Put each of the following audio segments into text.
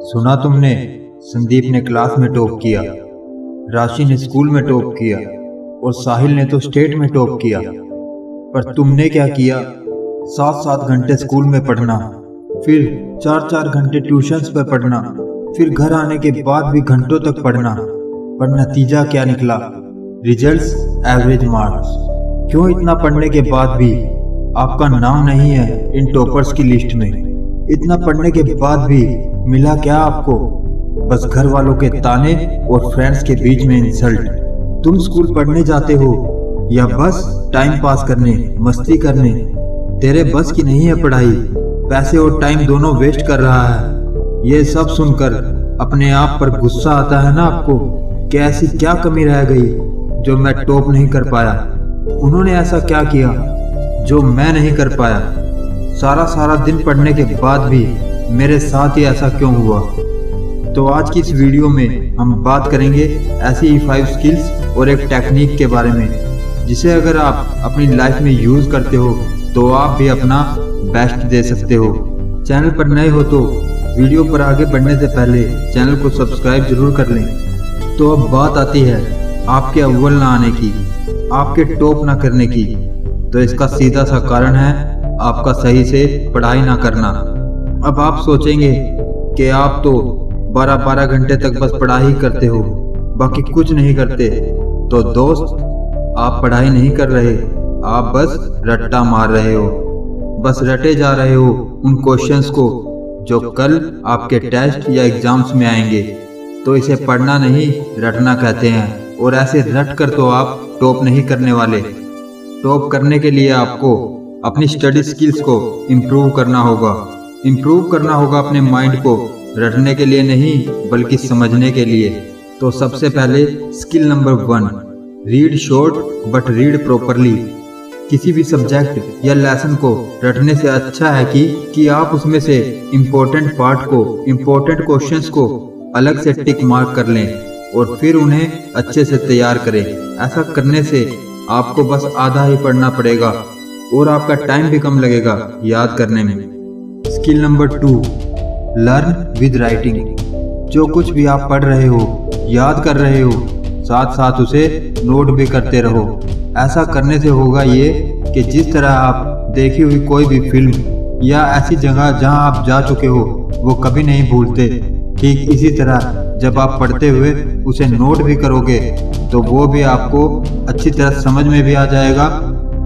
सुना तुमने, संदीप ने क्लास में टॉप किया, राशि ने स्कूल में टॉप किया, और साहिल ने तो स्टेट में टॉप किया। पर तुमने क्या किया? सात सात घंटे स्कूल में पढ़ना, फिर चार चार घंटे ट्यूशंस पर पढ़ना, फिर घर आने के बाद भी घंटों तक पढ़ना, पर नतीजा क्या निकला? Results, average marks. क्यों इतना पढ़ने के बाद भी? आपका नाम नहीं है इन टॉपर्स की लिस्ट में। इतना पढ़ने के बाद भी मिला क्या आपको? बस घर वालों के ताने और फ्रेंड्स के बीच में इंसल्ट तुम स्कूल पढ़ने जाते हो, या बस टाइम पास करने, मस्ती करने? तेरे बस की नहीं है पढ़ाई। पैसे और टाइम दोनों वेस्ट कर रहा है। ये सब सुनकर अपने आप पर गुस्सा आता है ना आपको? कि ऐसी क्या कमी रह गई जो मैं टॉप नहीं कर पाया? उन्होंने ऐसा क्या किया जो मैं नहीं कर पाया? सारा सारा दिन पढ़ने के बाद भी मेरे साथ ही ऐसा क्यों हुआ? तो आज की इस वीडियो में हम बात करेंगे ऐसी ही फाइव स्किल्स और एक टेक्निक के बारे में, जिसे अगर आप अपनी लाइफ में यूज़ करते हो तो आप भी अपना बेस्ट दे सकते हो। चैनल पर नए हो तो वीडियो पर आगे बढ़ने से पहले चैनल को सब्सक्राइब ज़रूर कर लें। तो अब बात आती है आपके अव्वल ना आने की, आपके टॉप ना करने की। तो इसका सीधा सा कारण है आपका सही से पढ़ाई ना करना। अब आप सोचेंगे कि आप तो 12-12 घंटे तक बस पढ़ाई करते हो, बाकी कुछ नहीं करते। तो दोस्त, आप पढ़ाई नहीं कर रहे, आप बस रट्टा मार रहे हो। बस रटे जा रहे हो उन क्वेश्चंस को, जो कल आपके टेस्ट या एग्ज़ाम्स में आएँगे। तो इसे पढ़ना नहीं, रटना कहते हैं। और ऐसे रट कर तो आप टॉप नहीं करने वाले। टॉप करने के लिए आपको अपनी स्टडी स्किल्स को इम्प्रूव करना होगा। इम्प्रूव करना होगा अपने माइंड को, रटने के लिए नहीं, बल्कि समझने के लिए। तो सबसे पहले skill number one read short but read properly किसी भी सब्जेक्ट या लेसन को रटने से अच्छा है कि कि आप उसमें से इम्पोर्टेंट पार्ट को इम्पोर्टेंट क्वेश्चंस को अलग से टिक मार्क कर लें और फिर उन्हें अच्छे से तैयार करें। ऐसा करने से आपको बस आधा ही पढ़ना पड़ेगा और आपका टाइम भी कम लगेगा याद करने में। Skill number two, learn with writing. जो कुछ भी आप पढ़ रहे हो, याद कर रहे हो साथ साथ उसे नोट भी करते रहो। ऐसा करने से होगा ये कि जिस तरह आप देखी हुई कोई भी फ़िल्म या ऐसी जगह जहाँ आप जा चुके हो, वो कभी नहीं भूलते। ठीक इसी तरह जब आप पढ़ते हुए उसे नोट भी करोगे तो वो भी आपको अच्छी तरह समझ में भी आ जाएगा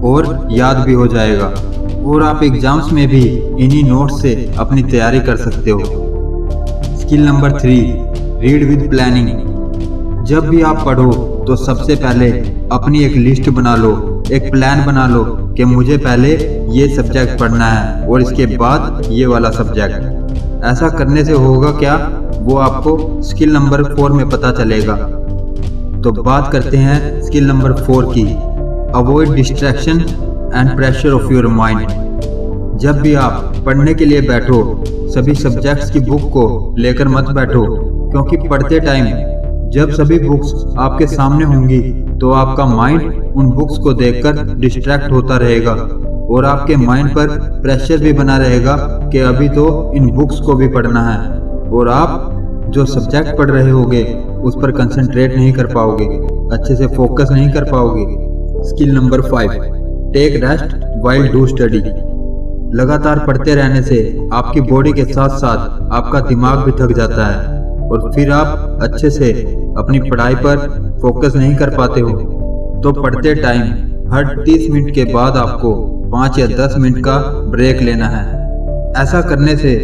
और याद भी हो जाएगा। और आप एग्ज़ाम्स में भी इन्हीं नोट्स से अपनी तैयारी कर सकते हो। Skill number three read with planning जब भी आप पढ़ो तो सबसे पहले अपनी एक लिस्ट बना लो, एक प्लान बना लो कि मुझे पहले ये सब्जेक्ट पढ़ना है और इसके बाद ये वाला सब्जेक्ट ऐसा करने से होगा क्या? वो आपको स्किल नंबर फोर में पता चलेगा। तो बात करते हैं स्किल नंबर फोर की। Avoid distraction and pressure of your mind जब भी आप पढ़ने के लिए बैठो, सभी सब्जेक्ट्स की बुक को लेकर मत बैठो, क्योंकि पढ़ते टाइम जब सभी बुक्स आपके सामने होंगी तो आपका माइंड उन बुक्स को देखकर डिस्ट्रैक्ट होता रहेगा और आपके माइंड पर प्रेशर भी बना रहेगा कि अभी तो इन बुक्स को भी पढ़ना है और आप जो सब्जेक्ट पढ़ रहे होगे, उस पर कंसंट्रेट नहीं कर पाओगे, अच्छे से फोकस नहीं कर पाओगे। Skill number five take rest while do study लगातार पढ़ते रहने से आपकी बॉडी के साथ साथ आपका दिमाग भी थक जाता है और फिर आप अच्छे से अपनी पढ़ाई पर फोकस नहीं कर पाते हो। तो पढ़ते टाइम हर 30 मिनट के बाद आपको पाँच या 10 मिनट का ब्रेक लेना है। ऐसा करने से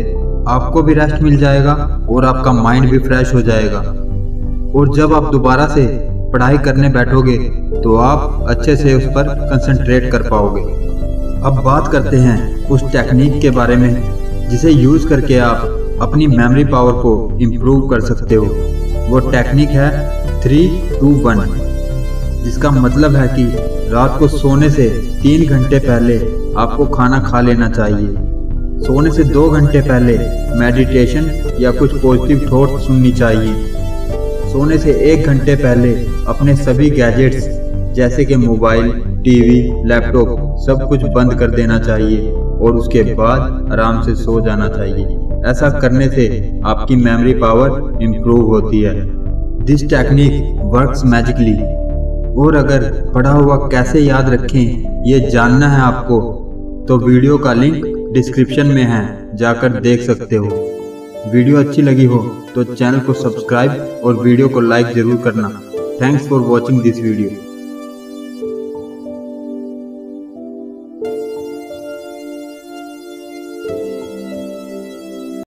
आपको भी रेस्ट मिल जाएगा और आपका माइंड भी फ्रेश हो जाएगा। और जब आप दोबारा से पढ़ाई करने बैठोगे तो आप अच्छे से उस पर कंसंट्रेट कर पाओगे। अब बात करते हैं उस टेक्निक के बारे में जिसे यूज़ करके आप अपनी मेमोरी पावर को इम्प्रूव कर सकते हो। वो टेक्निक है थ्री टू वन जिसका मतलब है कि रात को सोने से तीन घंटे पहले आपको खाना खा लेना चाहिए। सोने से दो घंटे पहले मेडिटेशन या कुछ पॉजिटिव थॉट सुननी चाहिए। सोने से एक घंटे पहले अपने सभी गैजेट्स जैसे कि मोबाइल टीवी लैपटॉप सब कुछ बंद कर देना चाहिए और उसके बाद आराम से सो जाना चाहिए। ऐसा करने से आपकी मेमोरी पावर इम्प्रूव होती है। दिस टेक्निक वर्क्स मैजिकली और अगर पढ़ा हुआ कैसे याद रखें, ये जानना है आपको तो वीडियो का लिंक डिस्क्रिप्शन में है, जाकर देख सकते हो। वीडियो अच्छी लगी हो तो चैनल को सब्सक्राइब और वीडियो को लाइक ज़रूर करना। Thanks for watching this video